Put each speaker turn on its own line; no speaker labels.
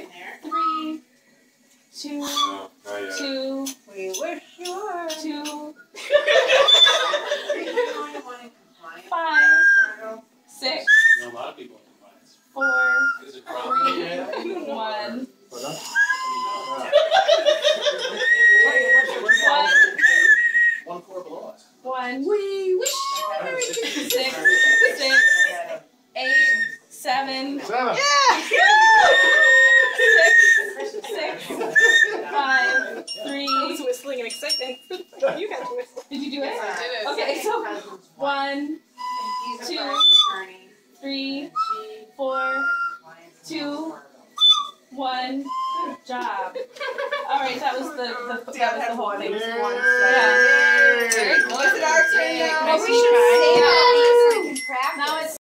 card We wish you
were.
Two. five, six.
A lot
of people. Four, three, one.
One. One.
We wish
you a Merry
Christmas.
Six, six,
eight, seven.
Seven. Yeah. Do it?
I did it.
Okay, so one, two, three, four, two, one. Good job. All right, that was the, the that was the whole thing.
Yay!
Yeah. Very good.
Was it our turn now?
Nice
We should
try.
say that.